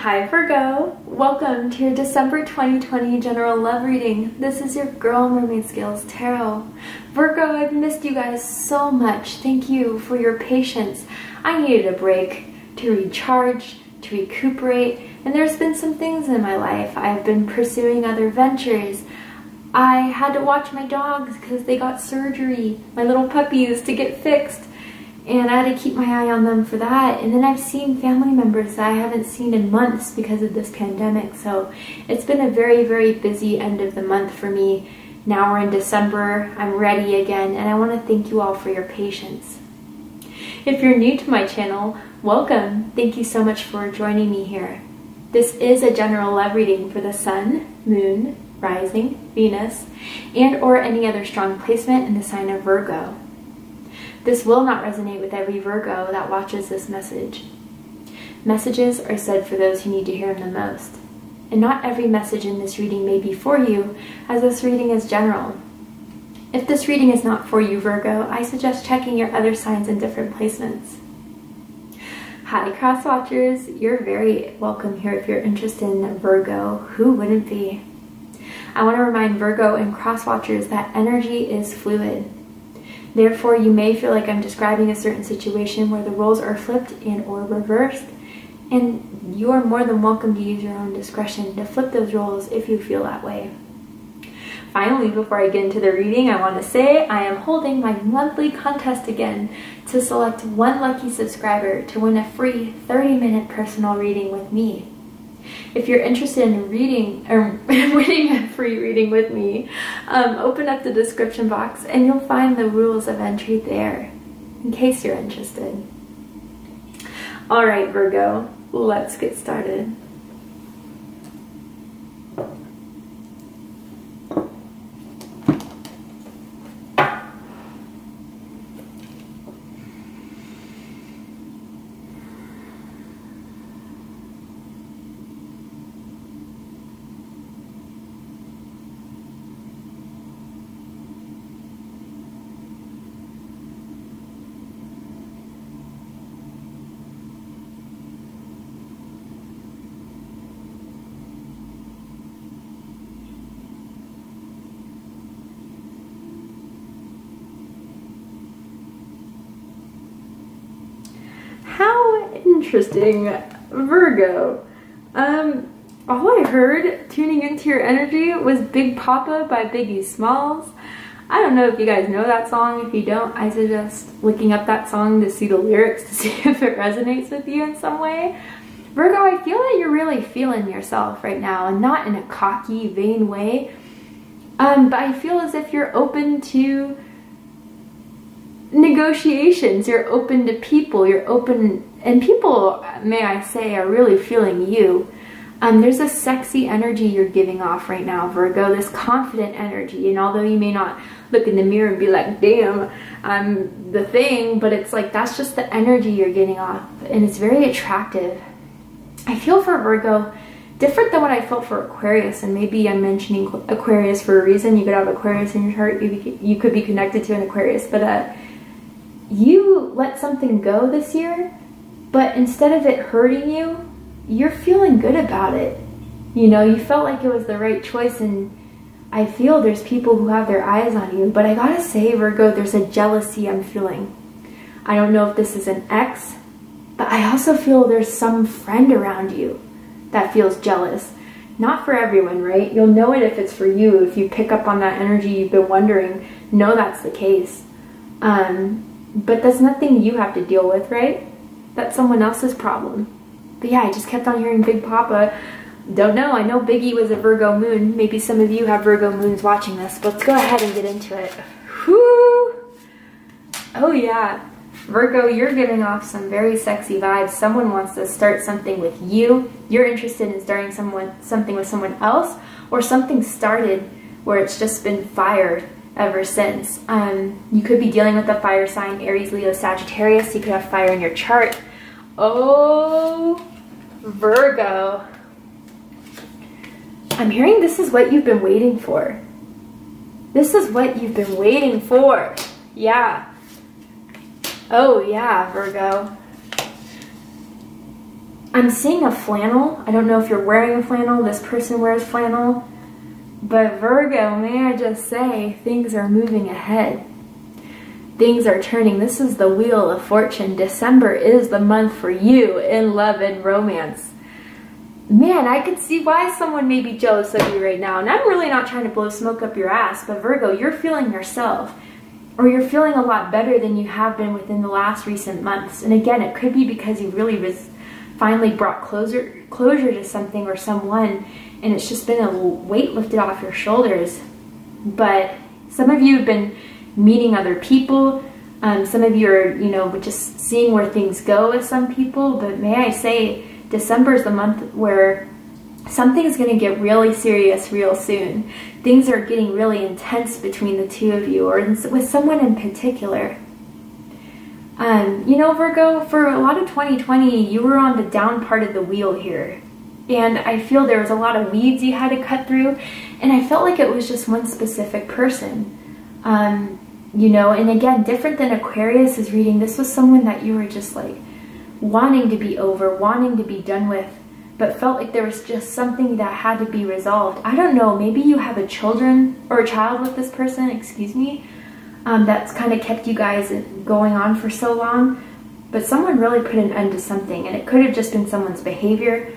Hi Virgo, welcome to your December 2020 general love reading. This is your girl Mermaid Scales Tarot. Virgo, I've missed you guys so much. Thank you for your patience. I needed a break to recharge, to recuperate, and there's been some things in my life. I've been pursuing other ventures. I had to watch my dogs because they got surgery, my little puppies, to get fixed and I had to keep my eye on them for that. And then I've seen family members that I haven't seen in months because of this pandemic. So it's been a very, very busy end of the month for me. Now we're in December, I'm ready again, and I want to thank you all for your patience. If you're new to my channel, welcome. Thank you so much for joining me here. This is a general love reading for the sun, moon, rising, Venus, and or any other strong placement in the sign of Virgo. This will not resonate with every Virgo that watches this message. Messages are said for those who need to hear them the most. And not every message in this reading may be for you, as this reading is general. If this reading is not for you, Virgo, I suggest checking your other signs in different placements. Hi, Cross Watchers. You're very welcome here if you're interested in Virgo. Who wouldn't be? I want to remind Virgo and Cross Watchers that energy is fluid. Therefore, you may feel like I'm describing a certain situation where the roles are flipped and or reversed, and you are more than welcome to use your own discretion to flip those roles if you feel that way. Finally, before I get into the reading, I want to say I am holding my monthly contest again to select one lucky subscriber to win a free 30-minute personal reading with me. If you're interested in reading or winning a free reading with me, um, open up the description box and you'll find the rules of entry there in case you're interested. All right, Virgo, let's get started. Interesting. Virgo. Um, all I heard tuning into your energy was Big Poppa by Biggie Smalls. I don't know if you guys know that song. If you don't, I suggest looking up that song to see the lyrics to see if it resonates with you in some way. Virgo, I feel that you're really feeling yourself right now and not in a cocky, vain way. Um, but I feel as if you're open to negotiations. You're open to people. You're open and people, may I say, are really feeling you. Um, there's a sexy energy you're giving off right now, Virgo, this confident energy. And although you may not look in the mirror and be like, damn, I'm the thing, but it's like that's just the energy you're getting off. And it's very attractive. I feel for Virgo different than what I felt for Aquarius. And maybe I'm mentioning Aquarius for a reason. You could have Aquarius in your chart, you, you could be connected to an Aquarius. But uh, you let something go this year but instead of it hurting you, you're feeling good about it. You know, you felt like it was the right choice and I feel there's people who have their eyes on you, but I gotta say, Virgo, there's a jealousy I'm feeling. I don't know if this is an ex, but I also feel there's some friend around you that feels jealous. Not for everyone, right? You'll know it if it's for you. If you pick up on that energy you've been wondering, know that's the case. Um, but that's nothing you have to deal with, right? That's someone else's problem. But yeah, I just kept on hearing Big Poppa. Don't know, I know Biggie was a Virgo moon. Maybe some of you have Virgo moons watching this, but let's go ahead and get into it. Whoo! Oh yeah, Virgo, you're giving off some very sexy vibes. Someone wants to start something with you. You're interested in starting someone something with someone else, or something started where it's just been fired ever since. Um, you could be dealing with a fire sign, Aries, Leo, Sagittarius. You could have fire in your chart. Oh, Virgo. I'm hearing this is what you've been waiting for. This is what you've been waiting for. Yeah. Oh, yeah, Virgo. I'm seeing a flannel. I don't know if you're wearing a flannel. This person wears flannel. But Virgo, may I just say, things are moving ahead. Things are turning. This is the Wheel of Fortune. December is the month for you in love and romance. Man, I could see why someone may be jealous of you right now. And I'm really not trying to blow smoke up your ass, but Virgo, you're feeling yourself. Or you're feeling a lot better than you have been within the last recent months. And again, it could be because you really was finally brought closure closure to something or someone and it's just been a weight lifted off your shoulders. But some of you have been meeting other people. Um, some of you are, you know, just seeing where things go with some people. But may I say, December is the month where something is going to get really serious real soon. Things are getting really intense between the two of you or with someone in particular. Um, you know, Virgo, for a lot of 2020, you were on the down part of the wheel here and I feel there was a lot of weeds you had to cut through, and I felt like it was just one specific person. Um, you know, and again, different than Aquarius is reading, this was someone that you were just like wanting to be over, wanting to be done with, but felt like there was just something that had to be resolved. I don't know, maybe you have a children or a child with this person, excuse me, um, that's kind of kept you guys going on for so long, but someone really put an end to something, and it could have just been someone's behavior,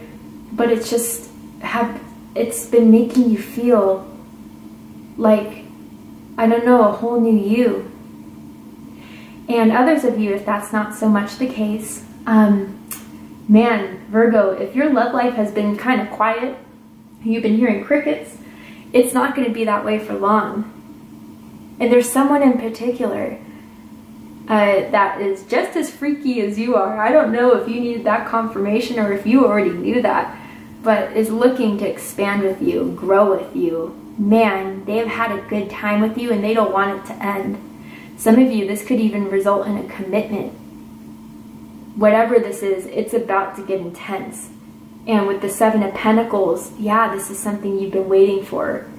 but it's just have it's been making you feel like I don't know a whole new you. And others of you, if that's not so much the case, um, man, Virgo, if your love life has been kind of quiet, you've been hearing crickets, it's not going to be that way for long. And there's someone in particular uh, that is just as freaky as you are. I don't know if you needed that confirmation or if you already knew that but is looking to expand with you, grow with you, man, they've had a good time with you and they don't want it to end. Some of you, this could even result in a commitment. Whatever this is, it's about to get intense. And with the Seven of Pentacles, yeah, this is something you've been waiting for.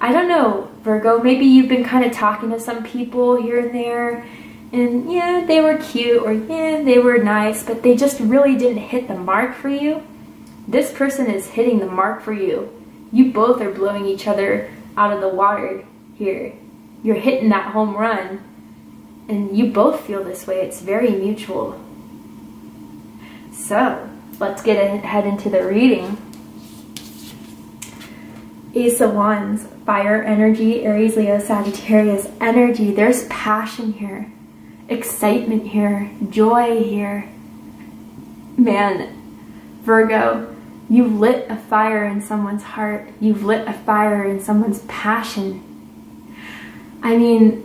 I don't know, Virgo, maybe you've been kind of talking to some people here and there, and yeah, they were cute, or yeah, they were nice, but they just really didn't hit the mark for you. This person is hitting the mark for you. You both are blowing each other out of the water here. You're hitting that home run. And you both feel this way. It's very mutual. So, let's get ahead into the reading. Ace of Wands, fire energy, Aries, Leo, Sagittarius energy. There's passion here, excitement here, joy here. Man, Virgo, You've lit a fire in someone's heart. You've lit a fire in someone's passion. I mean,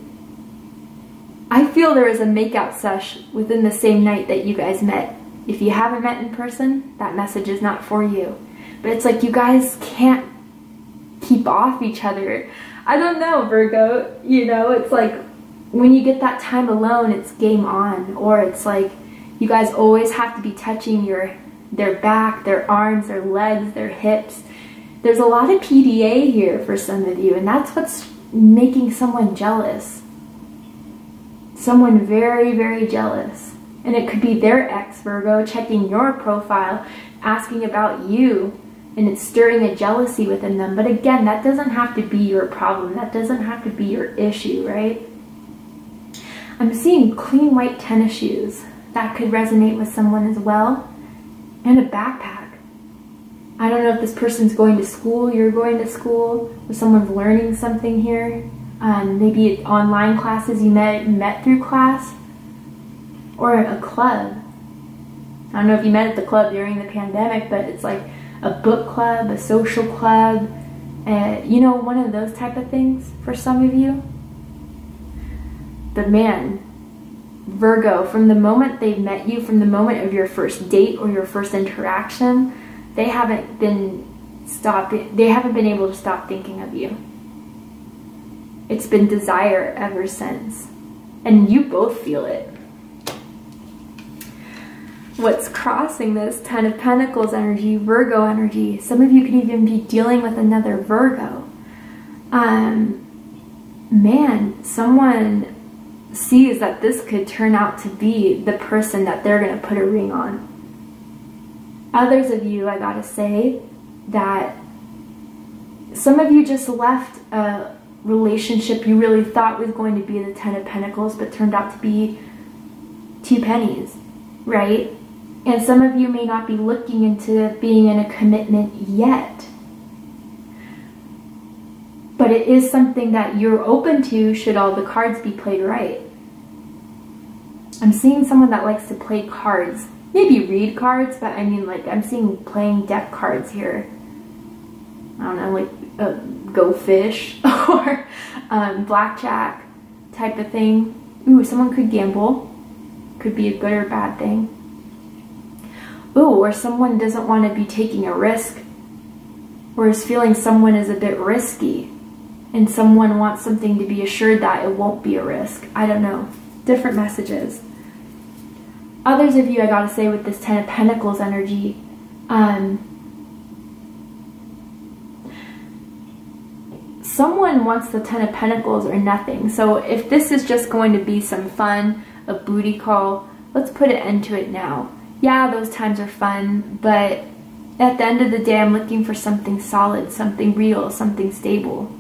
I feel there was a makeout sesh within the same night that you guys met. If you haven't met in person, that message is not for you. But it's like you guys can't keep off each other. I don't know, Virgo. You know, it's like when you get that time alone, it's game on. Or it's like you guys always have to be touching your their back, their arms, their legs, their hips. There's a lot of PDA here for some of you, and that's what's making someone jealous. Someone very, very jealous. And it could be their ex Virgo checking your profile, asking about you, and it's stirring a jealousy within them. But again, that doesn't have to be your problem. That doesn't have to be your issue, right? I'm seeing clean white tennis shoes. That could resonate with someone as well and a backpack. I don't know if this person's going to school, you're going to school, or someone's learning something here. Um, maybe online classes you met, met through class, or a club. I don't know if you met at the club during the pandemic, but it's like a book club, a social club, uh, you know, one of those type of things for some of you. But man, Virgo, from the moment they've met you, from the moment of your first date or your first interaction, they haven't been stopping, they haven't been able to stop thinking of you. It's been desire ever since. And you both feel it. What's crossing this Ten of Pentacles energy, Virgo energy, some of you could even be dealing with another Virgo. Um, man, someone sees that this could turn out to be the person that they're going to put a ring on. Others of you, I gotta say, that some of you just left a relationship you really thought was going to be the Ten of Pentacles, but turned out to be two pennies, right? And some of you may not be looking into being in a commitment yet. But it is something that you're open to should all the cards be played right. I'm seeing someone that likes to play cards. Maybe read cards, but I mean like I'm seeing playing deck cards here. I don't know, like uh, Go Fish or um, Blackjack type of thing. Ooh, someone could gamble. Could be a good or bad thing. Ooh, or someone doesn't want to be taking a risk or is feeling someone is a bit risky and someone wants something to be assured that it won't be a risk. I don't know. Different messages. Others of you, I gotta say, with this Ten of Pentacles energy, um, someone wants the Ten of Pentacles or nothing. So if this is just going to be some fun, a booty call, let's put an end to it now. Yeah, those times are fun, but at the end of the day, I'm looking for something solid, something real, something stable.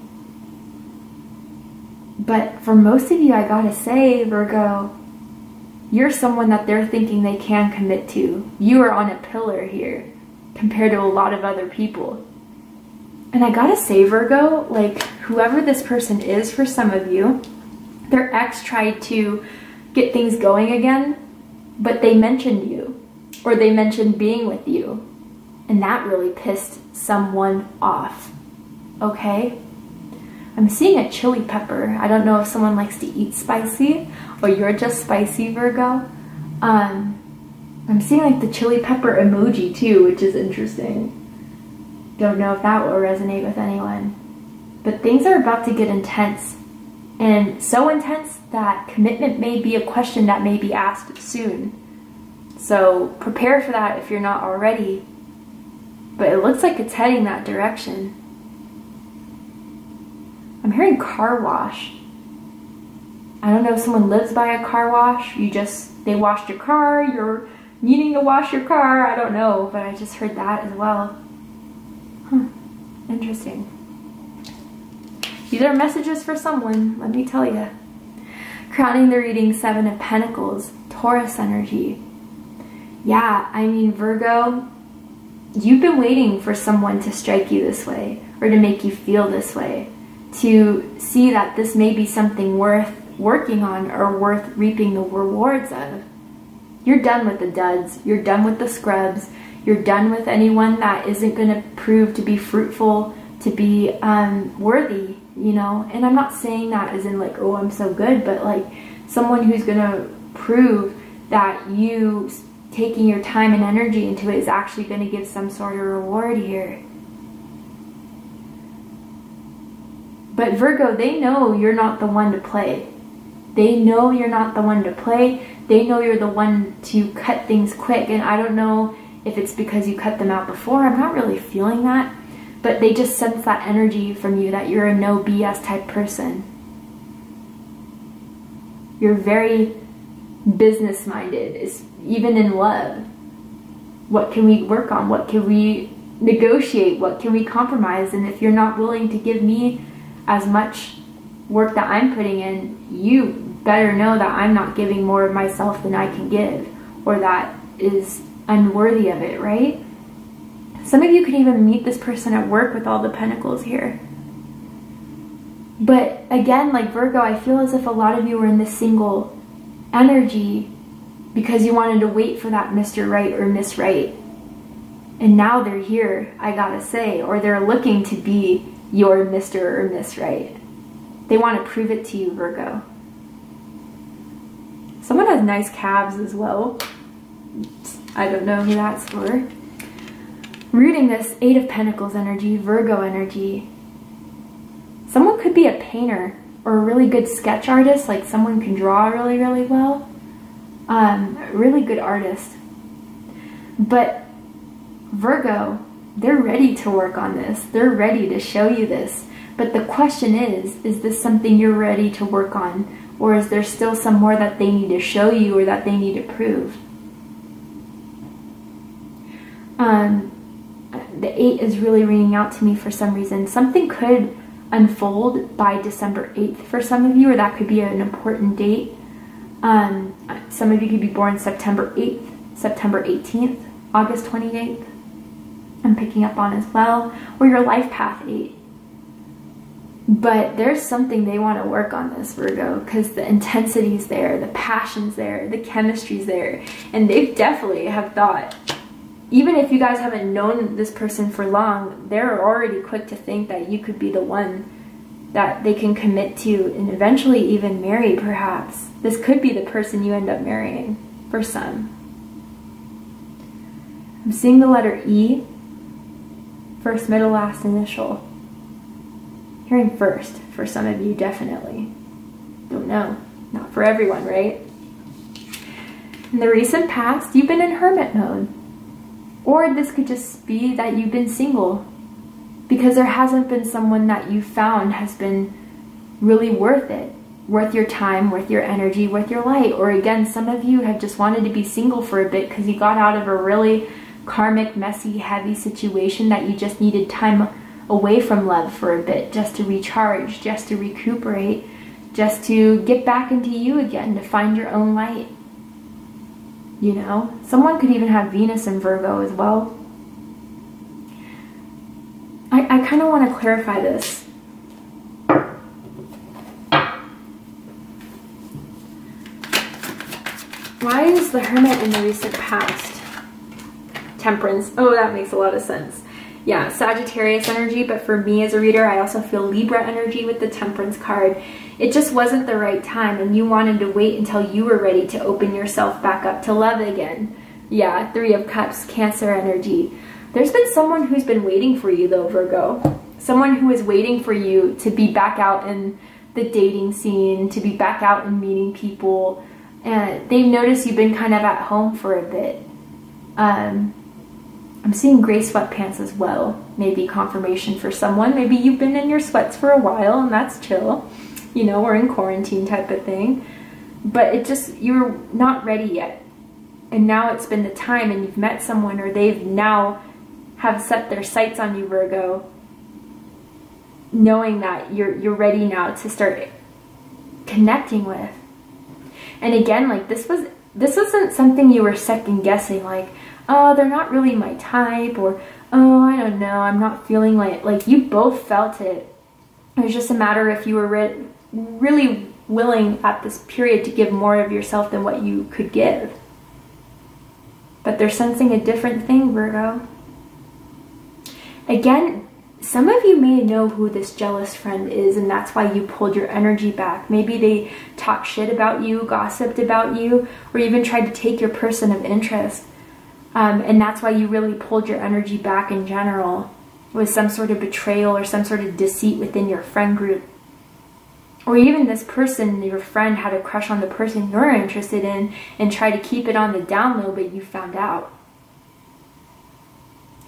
But for most of you, I gotta say, Virgo, you're someone that they're thinking they can commit to. You are on a pillar here compared to a lot of other people. And I gotta say, Virgo, like whoever this person is for some of you, their ex tried to get things going again, but they mentioned you or they mentioned being with you. And that really pissed someone off. Okay? I'm seeing a chili pepper. I don't know if someone likes to eat spicy or you're just spicy, Virgo. Um, I'm seeing like the chili pepper emoji too, which is interesting. Don't know if that will resonate with anyone. But things are about to get intense. And so intense that commitment may be a question that may be asked soon. So prepare for that if you're not already. But it looks like it's heading that direction. I'm hearing car wash. I don't know if someone lives by a car wash. You just, they washed your car, you're needing to wash your car. I don't know, but I just heard that as well. Huh. Interesting. These are messages for someone, let me tell you. Crowning the reading, Seven of Pentacles, Taurus energy. Yeah, I mean, Virgo, you've been waiting for someone to strike you this way or to make you feel this way, to see that this may be something worth working on or worth reaping the rewards of. You're done with the duds, you're done with the scrubs, you're done with anyone that isn't going to prove to be fruitful, to be um, worthy, you know. And I'm not saying that as in like, oh, I'm so good, but like someone who's going to prove that you taking your time and energy into it is actually going to give some sort of reward here. But Virgo, they know you're not the one to play. They know you're not the one to play. They know you're the one to cut things quick. And I don't know if it's because you cut them out before. I'm not really feeling that. But they just sense that energy from you that you're a no BS type person. You're very business minded, is even in love. What can we work on? What can we negotiate? What can we compromise? And if you're not willing to give me as much work that I'm putting in, you better know that I'm not giving more of myself than I can give, or that is unworthy of it, right? Some of you could even meet this person at work with all the pentacles here. But again, like Virgo, I feel as if a lot of you were in this single energy because you wanted to wait for that Mr. Right or Miss Right. And now they're here, I gotta say, or they're looking to be your Mr. or Miss Right. They want to prove it to you, Virgo. Someone has nice calves as well. I don't know who that's for. Rooting this Eight of Pentacles energy, Virgo energy. Someone could be a painter or a really good sketch artist, like someone can draw really, really well. Um, really good artist. But Virgo, they're ready to work on this. They're ready to show you this. But the question is, is this something you're ready to work on? Or is there still some more that they need to show you or that they need to prove? Um, the eight is really ringing out to me for some reason. Something could unfold by December 8th for some of you, or that could be an important date. Um, some of you could be born September 8th, September 18th, August 28th. I'm picking up on as well, or your life path 8. But there's something they want to work on this, Virgo, because the intensity's there, the passion's there, the chemistry's there, and they definitely have thought, even if you guys haven't known this person for long, they're already quick to think that you could be the one that they can commit to and eventually even marry, perhaps. This could be the person you end up marrying for some. I'm seeing the letter E, first, middle, last initial. Hearing first for some of you, definitely. Don't know. Not for everyone, right? In the recent past, you've been in hermit mode. Or this could just be that you've been single because there hasn't been someone that you found has been really worth it, worth your time, worth your energy, worth your light. Or again, some of you have just wanted to be single for a bit because you got out of a really karmic, messy, heavy situation that you just needed time away from love for a bit just to recharge, just to recuperate, just to get back into you again, to find your own light. You know, someone could even have Venus in Virgo as well. I, I kind of want to clarify this. Why is the Hermit in the recent past? Temperance. Oh, that makes a lot of sense yeah, Sagittarius energy, but for me as a reader, I also feel Libra energy with the Temperance card. It just wasn't the right time, and you wanted to wait until you were ready to open yourself back up to love again. Yeah, Three of Cups, Cancer energy. There's been someone who's been waiting for you, though, Virgo. Someone who is waiting for you to be back out in the dating scene, to be back out and meeting people. And they've noticed you've been kind of at home for a bit. Um, I'm seeing gray sweatpants as well. Maybe confirmation for someone. Maybe you've been in your sweats for a while and that's chill. You know, we're in quarantine type of thing. But it just, you're not ready yet. And now it's been the time and you've met someone or they've now have set their sights on you, Virgo, knowing that you're, you're ready now to start connecting with. And again, like this was, this wasn't something you were second guessing, like, oh, they're not really my type, or oh, I don't know, I'm not feeling like, like you both felt it. It was just a matter if you were re really willing at this period to give more of yourself than what you could give. But they're sensing a different thing, Virgo. Again, some of you may know who this jealous friend is, and that's why you pulled your energy back. Maybe they talked shit about you, gossiped about you, or even tried to take your person of interest. Um, and that's why you really pulled your energy back in general with some sort of betrayal or some sort of deceit within your friend group. Or even this person, your friend, had a crush on the person you're interested in and tried to keep it on the down low, but you found out.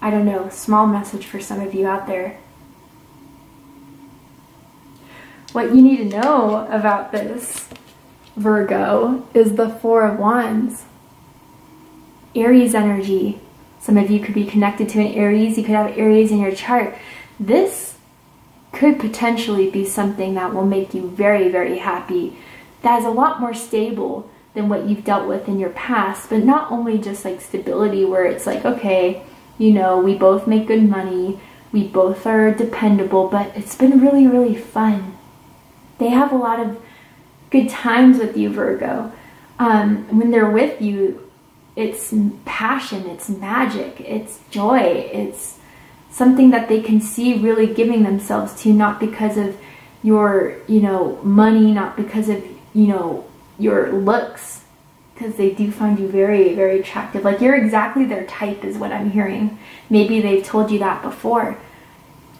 I don't know, small message for some of you out there. What you need to know about this, Virgo, is the Four of Wands. Aries energy. Some of you could be connected to an Aries. You could have Aries in your chart. This could potentially be something that will make you very, very happy. That is a lot more stable than what you've dealt with in your past, but not only just like stability where it's like, okay, you know, we both make good money, we both are dependable, but it's been really, really fun. They have a lot of good times with you, Virgo. Um, when they're with you, it's passion, it's magic, it's joy, it's something that they can see really giving themselves to, not because of your, you know, money, not because of, you know, your looks, because they do find you very, very attractive. Like you're exactly their type, is what I'm hearing. Maybe they've told you that before,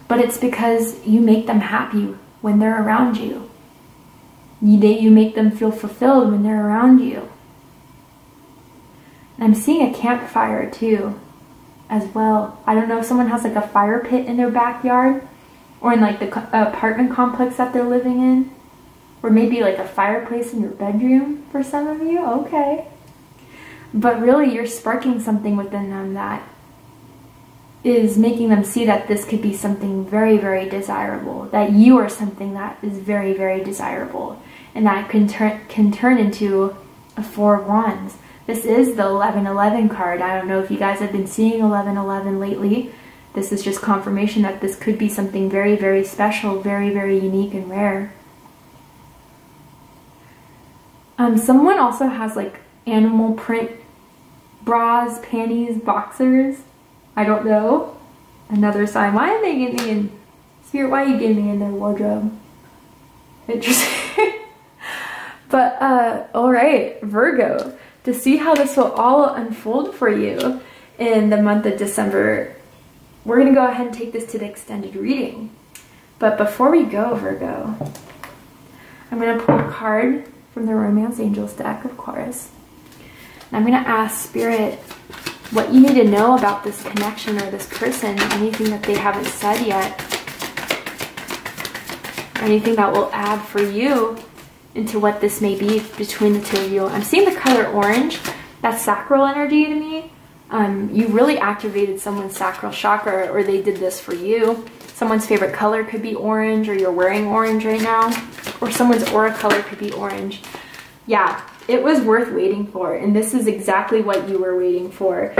but it's because you make them happy when they're around you. You, they, you make them feel fulfilled when they're around you. I'm seeing a campfire too, as well. I don't know if someone has like a fire pit in their backyard or in like the apartment complex that they're living in. Or maybe like a fireplace in your bedroom for some of you. Okay. But really, you're sparking something within them that is making them see that this could be something very, very desirable, that you are something that is very, very desirable, and that can turn can turn into a four of wands. This is the 1111 card. I don't know if you guys have been seeing 1111 lately. This is just confirmation that this could be something very, very special, very, very unique and rare. Um, someone also has like animal print bras, panties, boxers. I don't know. Another sign. Why are they getting me in? Spirit, why are you getting me in their wardrobe? Interesting. but, uh, alright, Virgo. To see how this will all unfold for you in the month of December, we're going to go ahead and take this to the extended reading. But before we go, Virgo, I'm going to pull a card from the Romance Angels deck, of course. And I'm going to ask Spirit what you need to know about this connection or this person, anything that they haven't said yet, anything that will add for you into what this may be between the two of you. I'm seeing the color orange. That's sacral energy to me. Um, you really activated someone's sacral chakra or they did this for you. Someone's favorite color could be orange or you're wearing orange right now. Or someone's aura color could be orange. Yeah, it was worth waiting for. And this is exactly what you were waiting for.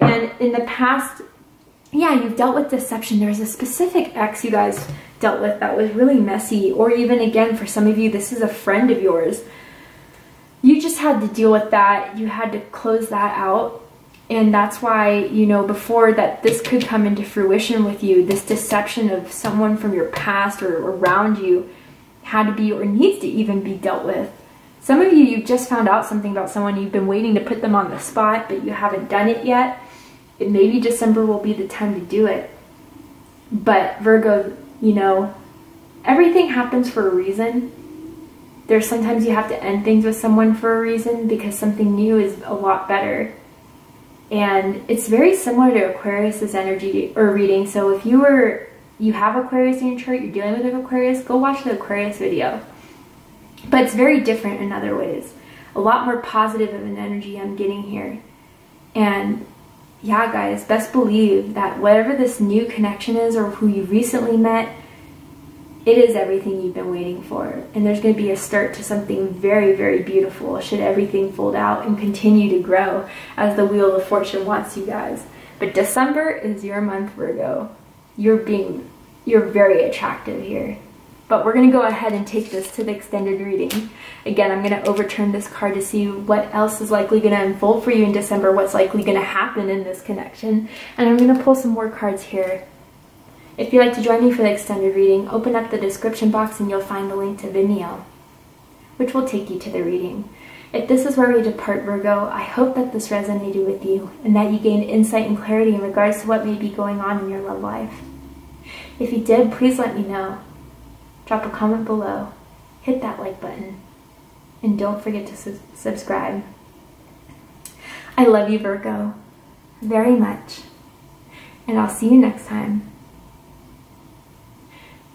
And in the past, yeah, you've dealt with deception. There's a specific ex you guys dealt with that was really messy. Or even again, for some of you, this is a friend of yours. You just had to deal with that. You had to close that out. And that's why, you know, before that this could come into fruition with you, this deception of someone from your past or around you had to be or needs to even be dealt with. Some of you, you've just found out something about someone, you've been waiting to put them on the spot, but you haven't done it yet. It, maybe December will be the time to do it. But Virgo, you know, everything happens for a reason. There's sometimes you have to end things with someone for a reason because something new is a lot better. And it's very similar to Aquarius's energy or reading. So if you were you have Aquarius in your chart, you're dealing with an Aquarius, go watch the Aquarius video. But it's very different in other ways. A lot more positive of an energy I'm getting here. And yeah, guys, best believe that whatever this new connection is or who you recently met, it is everything you've been waiting for. And there's going to be a start to something very, very beautiful should everything fold out and continue to grow as the Wheel of Fortune wants you guys. But December is your month, Virgo. You're being, you're very attractive here. But we're going to go ahead and take this to the extended reading. Again, I'm going to overturn this card to see what else is likely going to unfold for you in December, what's likely going to happen in this connection. And I'm going to pull some more cards here. If you'd like to join me for the extended reading, open up the description box and you'll find the link to Vimeo, which will take you to the reading. If this is where we depart, Virgo, I hope that this resonated with you and that you gained insight and clarity in regards to what may be going on in your love life. If you did, please let me know drop a comment below, hit that like button, and don't forget to su subscribe. I love you, Virgo, very much, and I'll see you next time.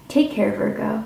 Take care, Virgo.